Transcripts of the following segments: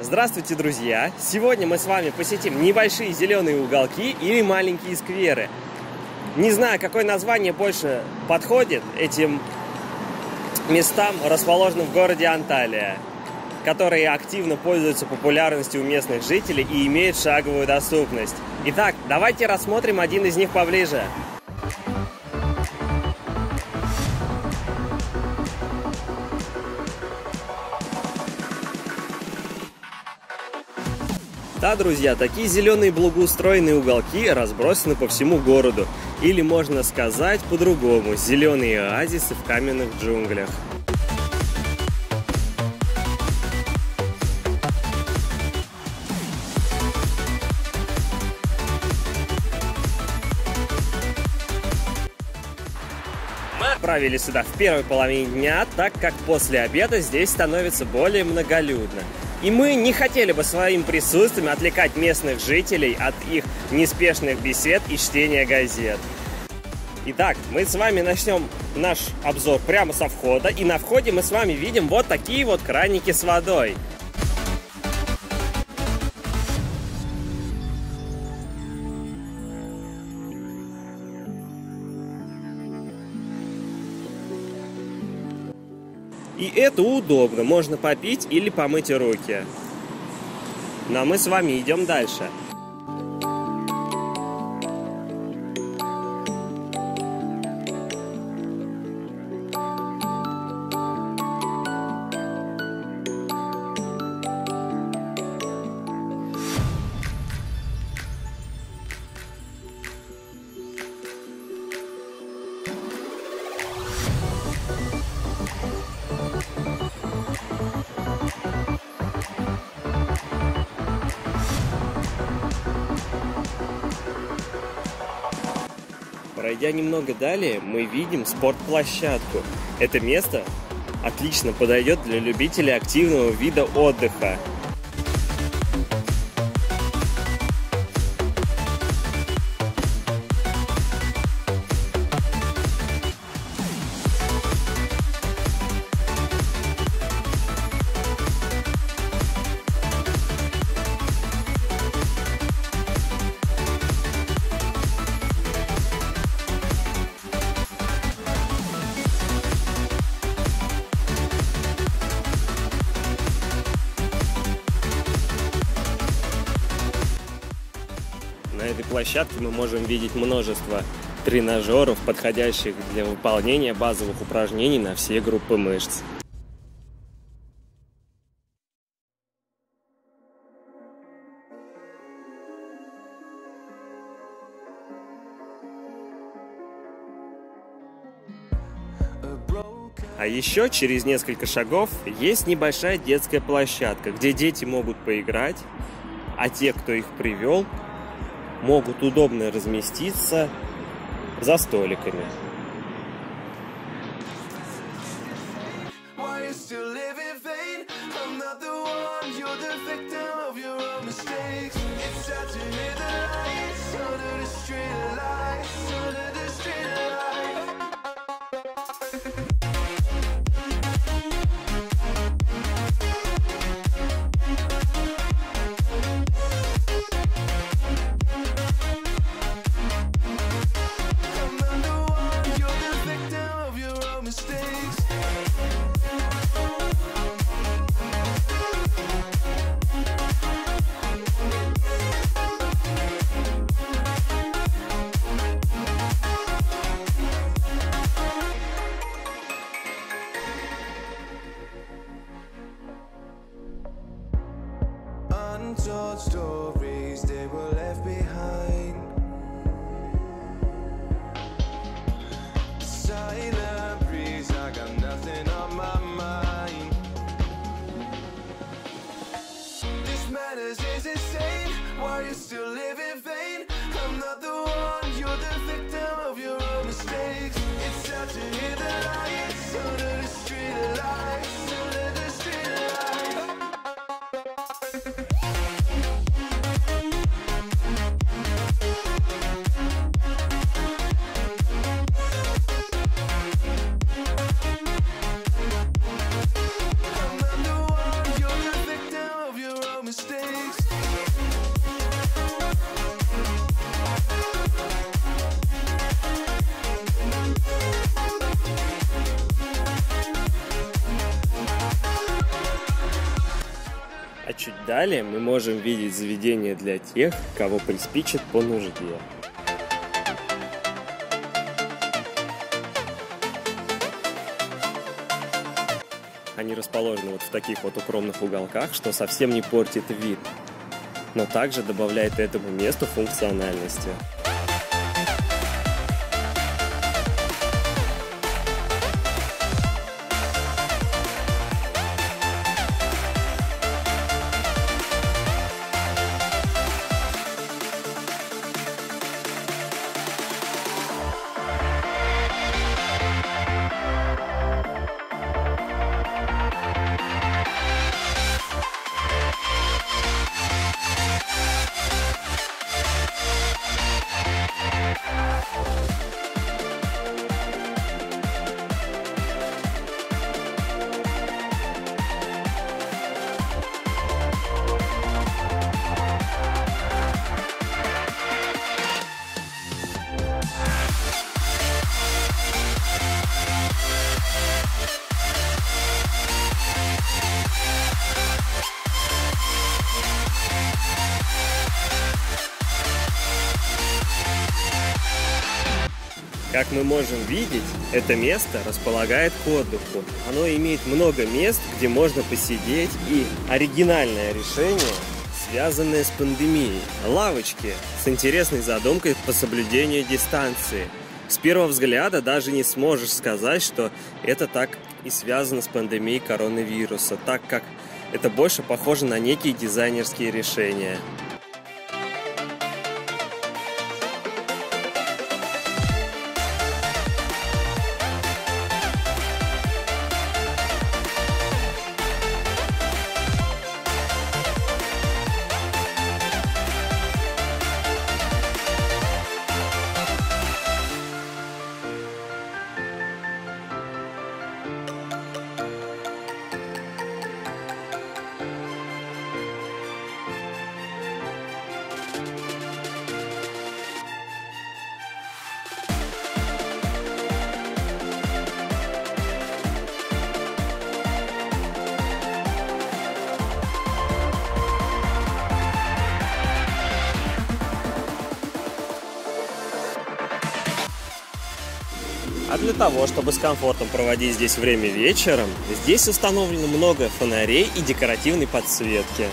Здравствуйте, друзья! Сегодня мы с вами посетим небольшие зеленые уголки или маленькие скверы. Не знаю, какое название больше подходит этим местам, расположенным в городе Анталия, которые активно пользуются популярностью у местных жителей и имеют шаговую доступность. Итак, давайте рассмотрим один из них поближе. Да, друзья, такие зеленые благоустроенные уголки разбросаны по всему городу. Или можно сказать по-другому, зеленые оазисы в каменных джунглях. Мы отправились сюда в первой половине дня, так как после обеда здесь становится более многолюдно. И мы не хотели бы своим присутствием отвлекать местных жителей от их неспешных бесед и чтения газет. Итак, мы с вами начнем наш обзор прямо со входа. И на входе мы с вами видим вот такие вот краники с водой. И это удобно, можно попить или помыть руки. Но мы с вами идем дальше. Немного далее, мы видим спортплощадку. Это место отлично подойдет для любителей активного вида отдыха. Площадке мы можем видеть множество тренажеров, подходящих для выполнения базовых упражнений на все группы мышц. А еще через несколько шагов есть небольшая детская площадка, где дети могут поиграть, а те, кто их привел, могут удобно разместиться за столиками. Далее мы можем видеть заведение для тех, кого приспичит по нужде. Они расположены вот в таких вот укромных уголках, что совсем не портит вид, но также добавляет этому месту функциональности. Как мы можем видеть, это место располагает к отдыху. Оно имеет много мест, где можно посидеть, и оригинальное решение связанное с пандемией. Лавочки с интересной задумкой по соблюдению дистанции. С первого взгляда даже не сможешь сказать, что это так и связано с пандемией коронавируса, так как это больше похоже на некие дизайнерские решения. Того, чтобы с комфортом проводить здесь время вечером, здесь установлено много фонарей и декоративной подсветки.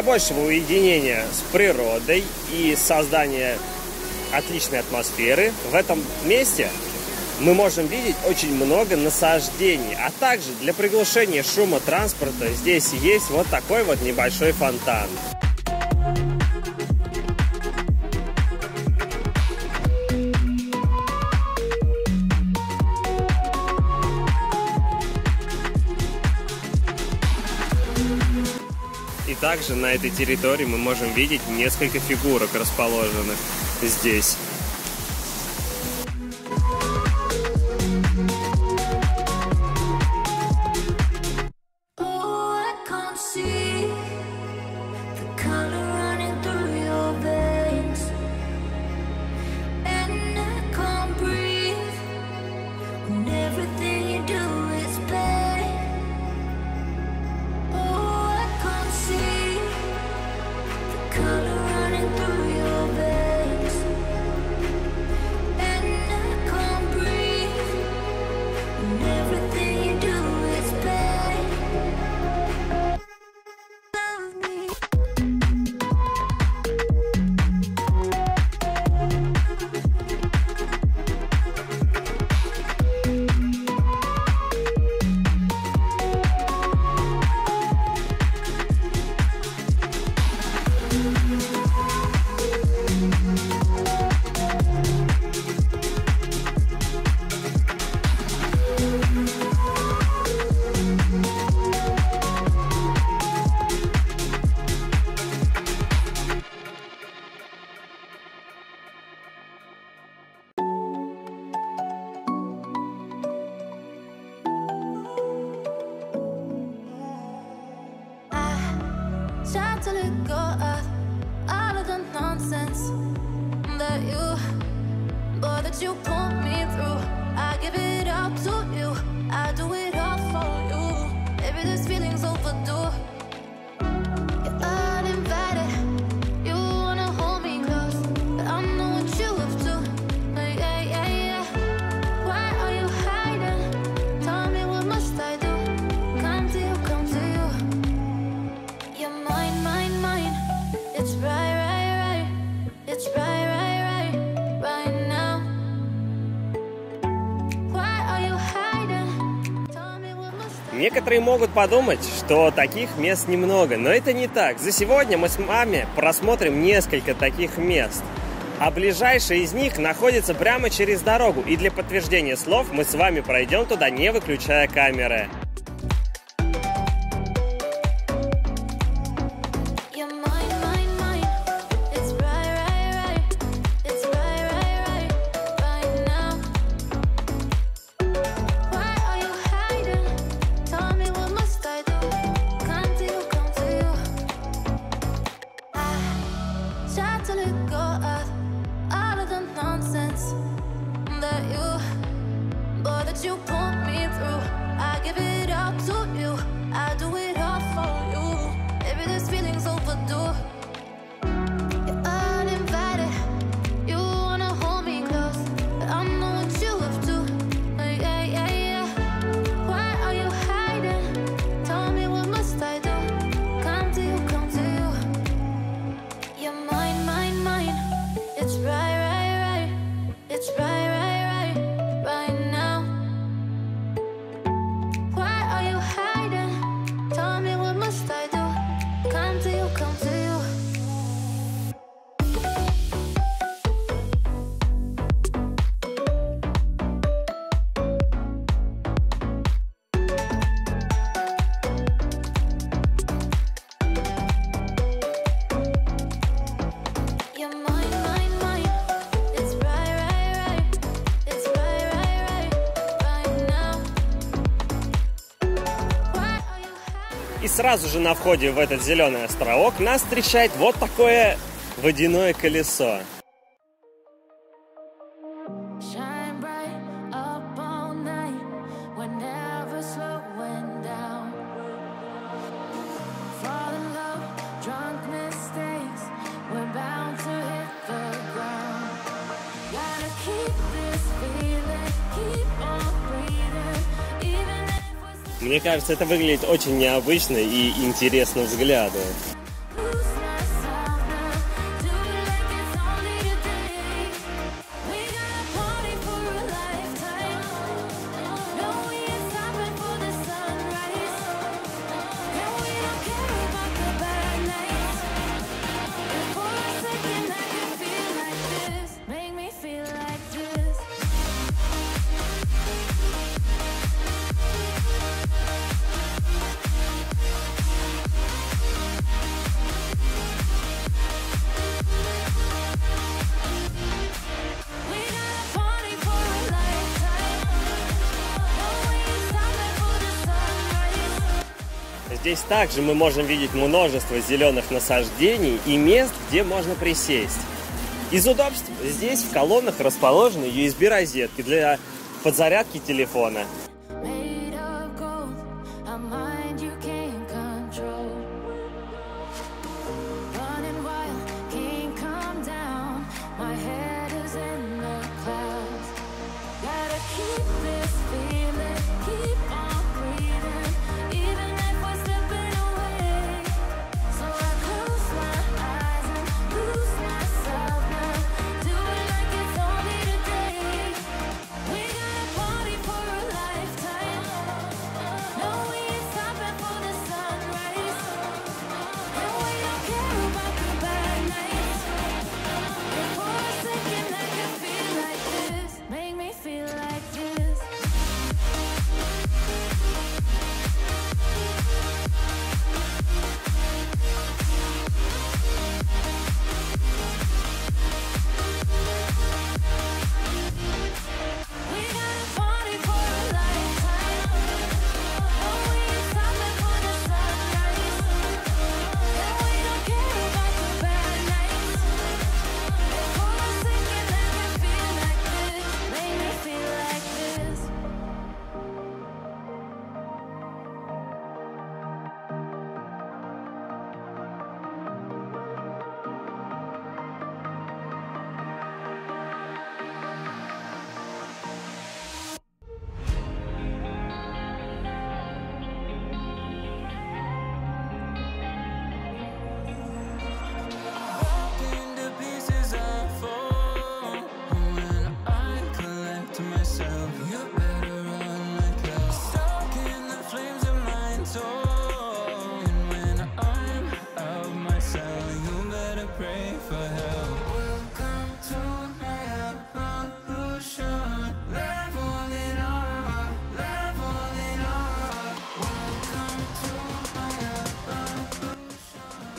Для большего уединения с природой и создания отличной атмосферы в этом месте мы можем видеть очень много насаждений. А также для приглушения шума транспорта здесь есть вот такой вот небольшой фонтан. Также на этой территории мы можем видеть несколько фигурок, расположенных здесь. to let go of all of the nonsense that you, boy, that you put me through. Некоторые могут подумать, что таких мест немного, но это не так. За сегодня мы с вами просмотрим несколько таких мест. А ближайший из них находится прямо через дорогу. И для подтверждения слов мы с вами пройдем туда, не выключая камеры. Сразу же на входе в этот зеленый островок нас встречает вот такое водяное колесо. Кажется, это выглядит очень необычно и интересно взгляду. Здесь также мы можем видеть множество зеленых насаждений и мест, где можно присесть. Из удобств здесь в колоннах расположены USB-розетки для подзарядки телефона.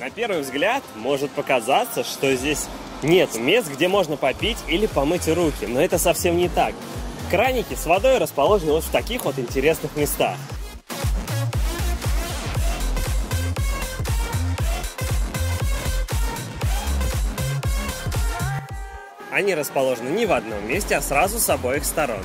Первый взгляд может показаться, что здесь нет мест, где можно попить или помыть руки, но это совсем не так. Краники с водой расположены вот в таких вот интересных местах. Они расположены не в одном месте, а сразу с обоих сторон.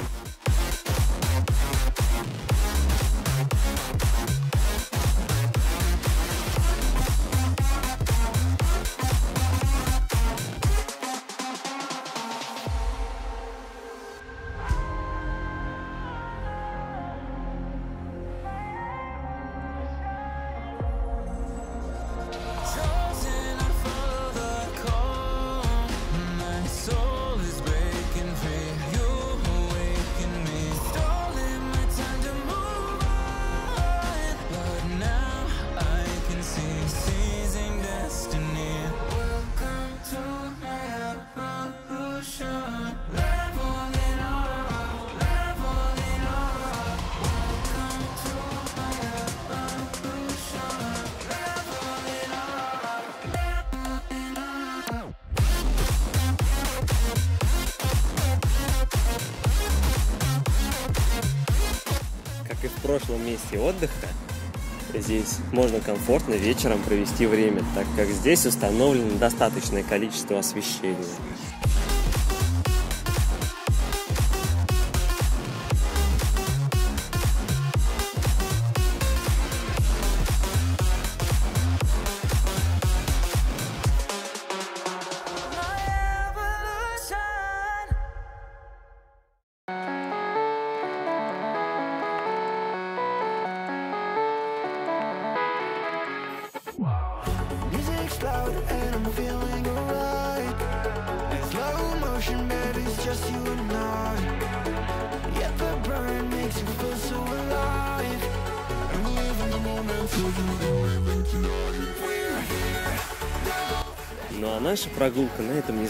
Прошлом месте отдыха, здесь можно комфортно вечером провести время, так как здесь установлено достаточное количество освещения.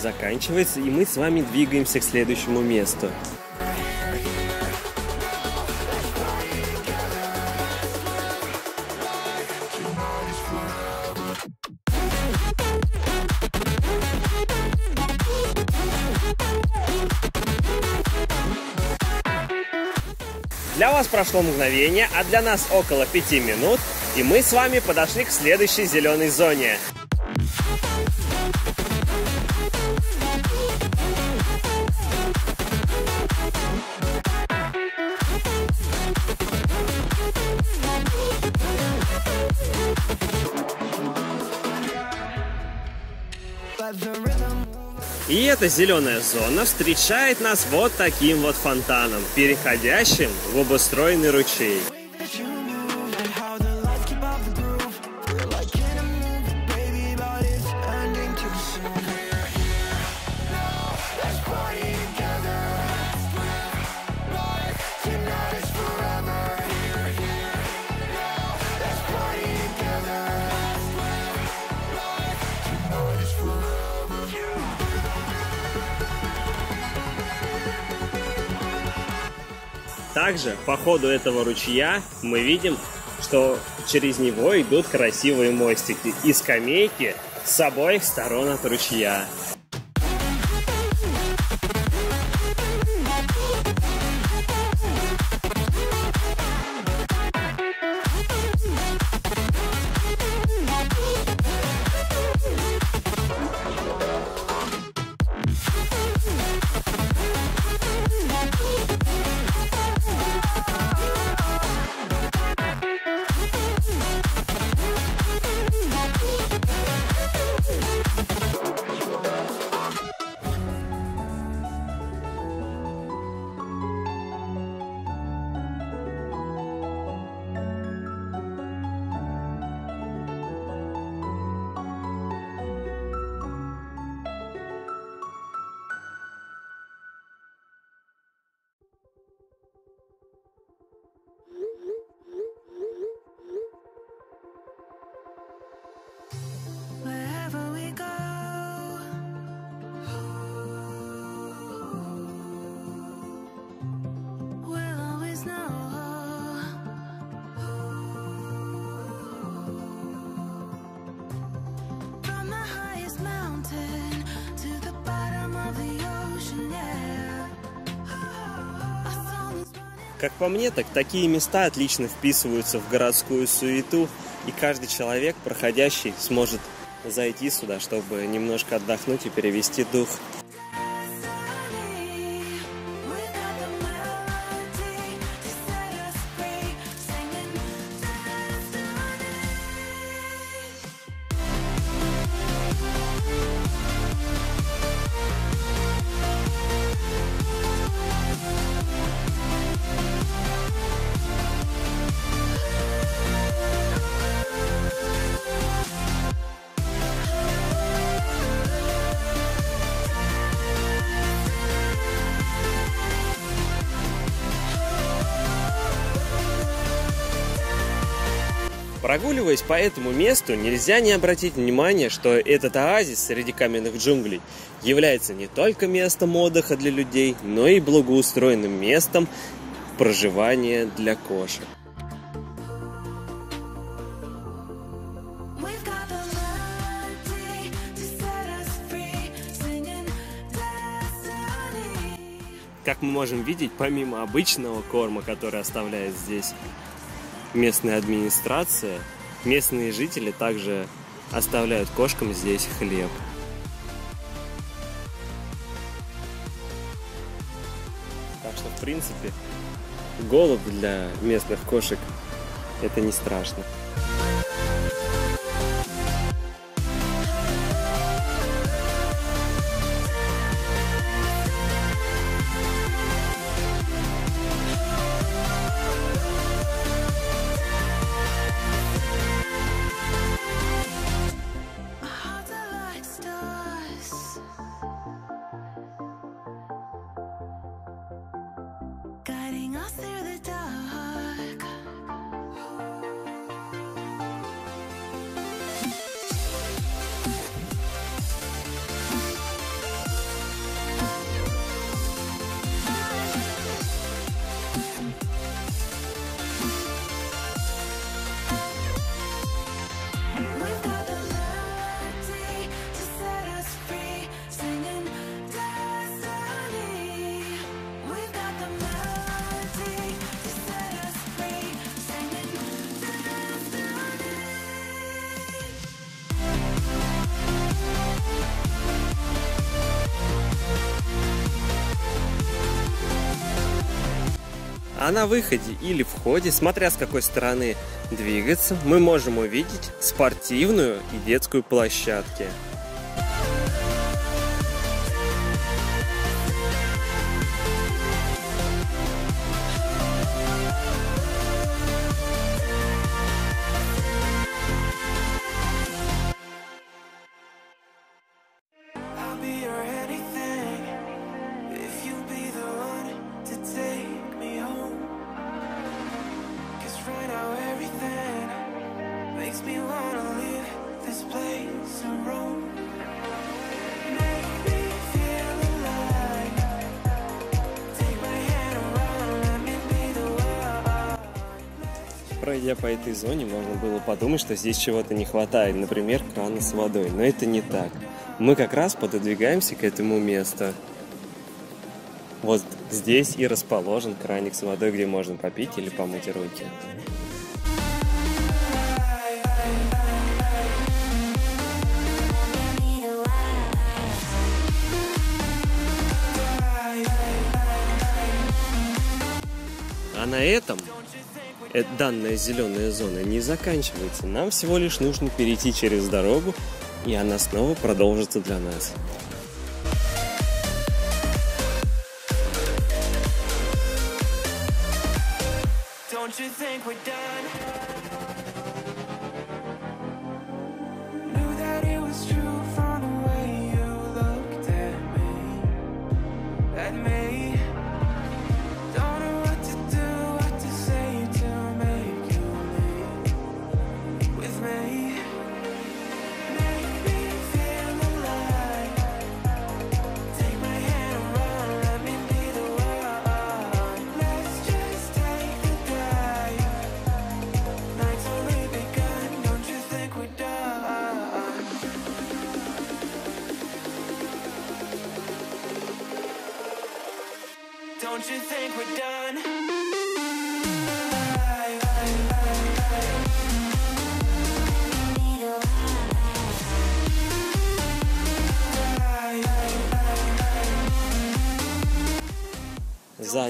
Заканчивается, и мы с вами двигаемся к следующему месту. Для вас прошло мгновение, а для нас около пяти минут, и мы с вами подошли к следующей зеленой зоне. Эта зеленая зона встречает нас вот таким вот фонтаном, переходящим в обустроенный ручей. Также по ходу этого ручья мы видим, что через него идут красивые мостики и скамейки с обоих сторон от ручья. Как по мне, так такие места отлично вписываются в городскую суету, и каждый человек, проходящий, сможет зайти сюда, чтобы немножко отдохнуть и перевести дух. Прогуливаясь по этому месту, нельзя не обратить внимание, что этот оазис среди каменных джунглей является не только местом отдыха для людей, но и благоустроенным местом проживания для кошек. Как мы можем видеть, помимо обычного корма, который оставляет здесь местная администрация, местные жители также оставляют кошкам здесь хлеб. Так что, в принципе, голод для местных кошек это не страшно. А на выходе или входе, смотря с какой стороны двигаться, мы можем увидеть спортивную и детскую площадки. Пройдя по этой зоне, можно было подумать, что здесь чего-то не хватает, например, крана с водой. Но это не так. Мы как раз пододвигаемся к этому месту. Вот здесь и расположен краник с водой, где можно попить или помыть руки. А на этом данная зеленая зона не заканчивается. Нам всего лишь нужно перейти через дорогу, и она снова продолжится для нас. Don't you think we're done?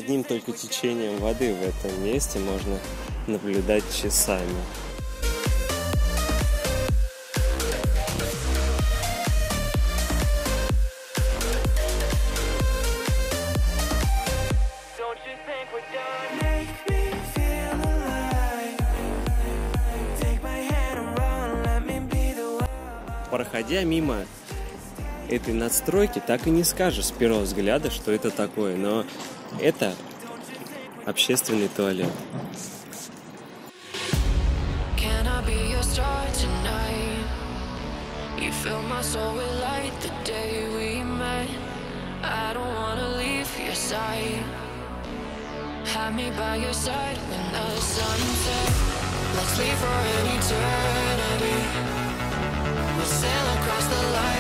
Одним только течением воды в этом месте можно наблюдать часами. Проходя мимо этой надстройки, так и не скажешь с первого взгляда, что это такое, но это общественный туалет. You fill my soul with light the day we met. I don't wanna leave your side. Have me by your side when the sun sets. Let's leave for an eternity. We'll sail across the lights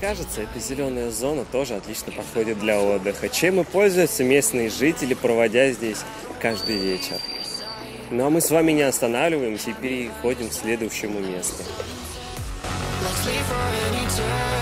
кажется, эта зеленая зона тоже отлично подходит для отдыха, чем и пользуются местные жители, проводя здесь каждый вечер. Ну а мы с вами не останавливаемся и переходим к следующему месту. Let's leave for an eternity.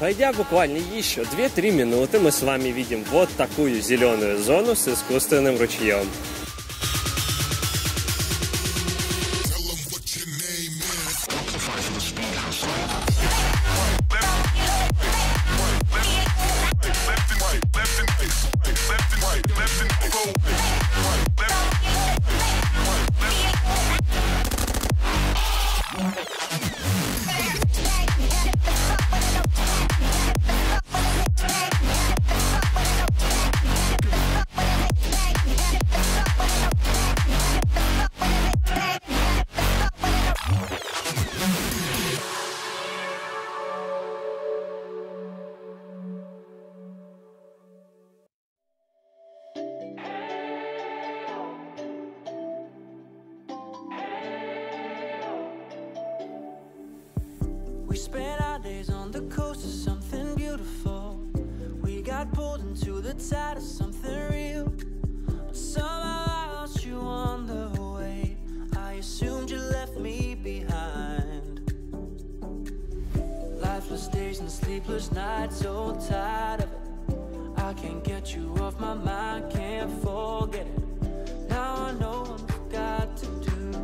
Пройдя буквально еще 2-3 минуты, мы с вами видим вот такую зеленую зону с искусственным ручьем. Tide of something real. But somehow I lost you on the way. I assumed you left me behind. Lifeless days and sleepless nights, so tired of it. I can't get you off my mind, can't forget it. Now I know I've got to do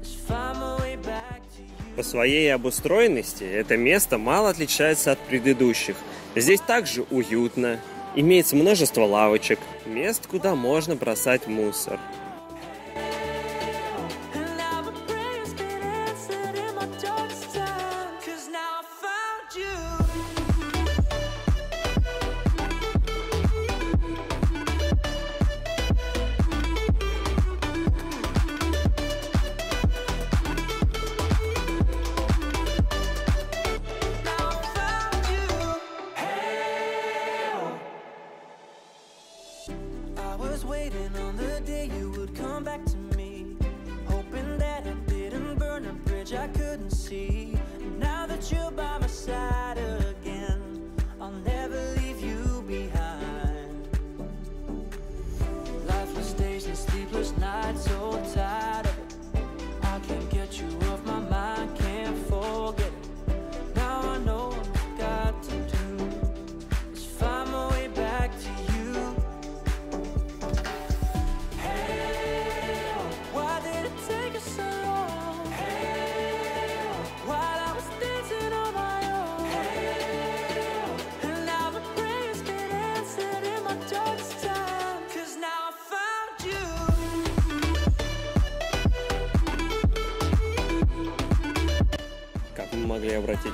is find my way back to you. По своей обустроенности это место мало отличается от предыдущих. Здесь также уютно, имеется множество лавочек, мест, куда можно бросать мусор.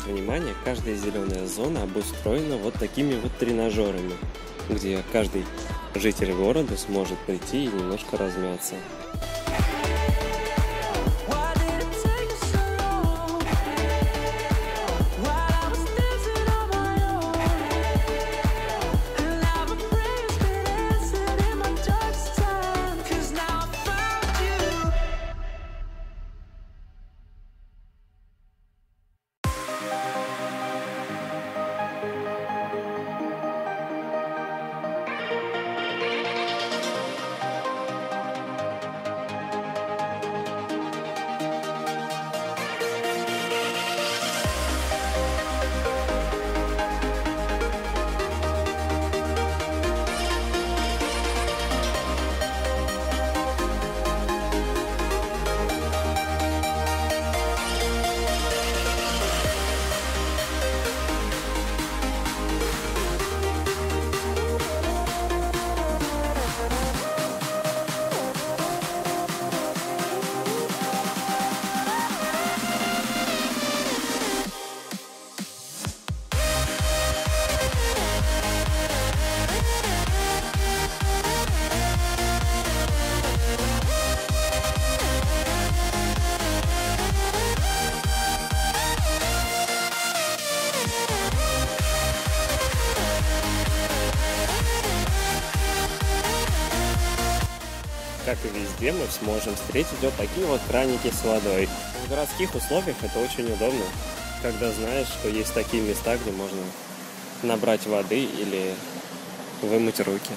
Обратить внимание, каждая зеленая зона обустроена вот такими вот тренажерами, где каждый житель города сможет прийти и немножко размяться. Везде, мы сможем встретить вот такие вот краники с водой. В городских условиях это очень удобно, когда знаешь, что есть такие места, где можно набрать воды или вымыть руки.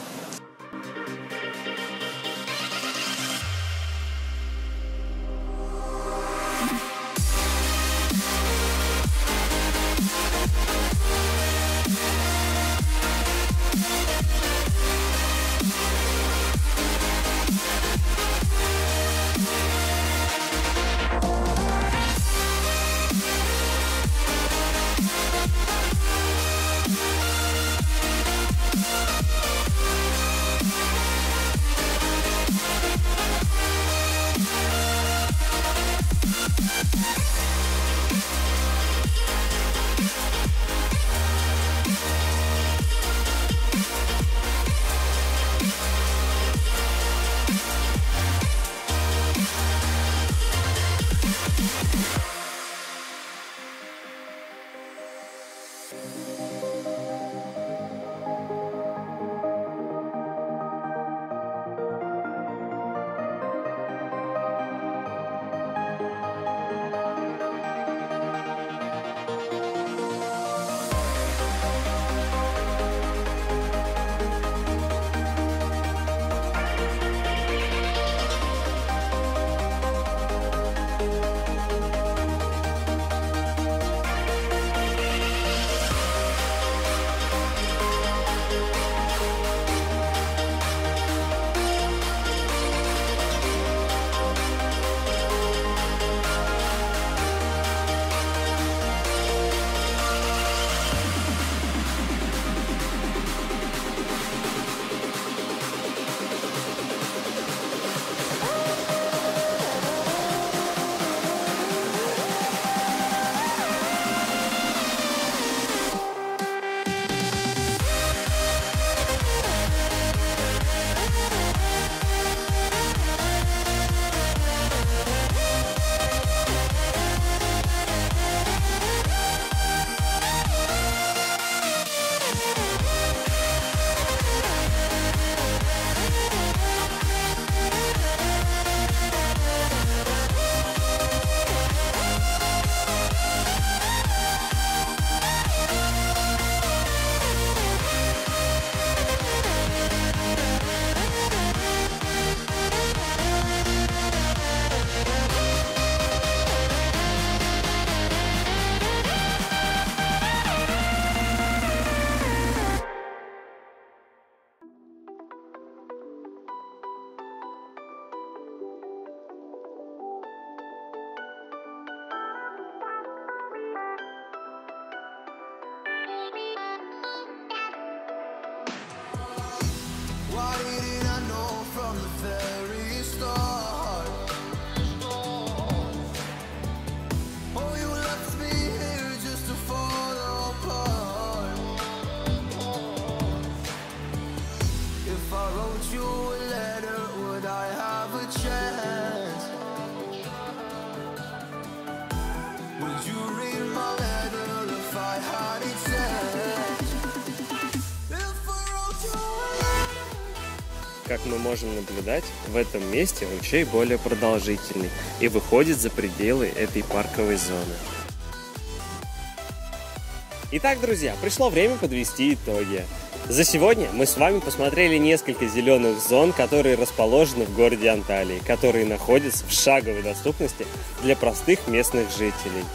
Мы можем наблюдать, в этом месте ручей более продолжительный и выходит за пределы этой парковой зоны. Итак, друзья, пришло время подвести итоги. За сегодня мы с вами посмотрели несколько зеленых зон, которые расположены в городе Анталии, которые находятся в шаговой доступности для простых местных жителей.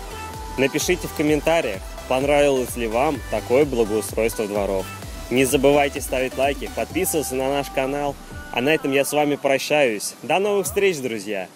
Напишите в комментариях, понравилось ли вам такое благоустройство дворов. Не забывайте ставить лайки, подписываться на наш канал. А на этом я с вами прощаюсь. До новых встреч, друзья!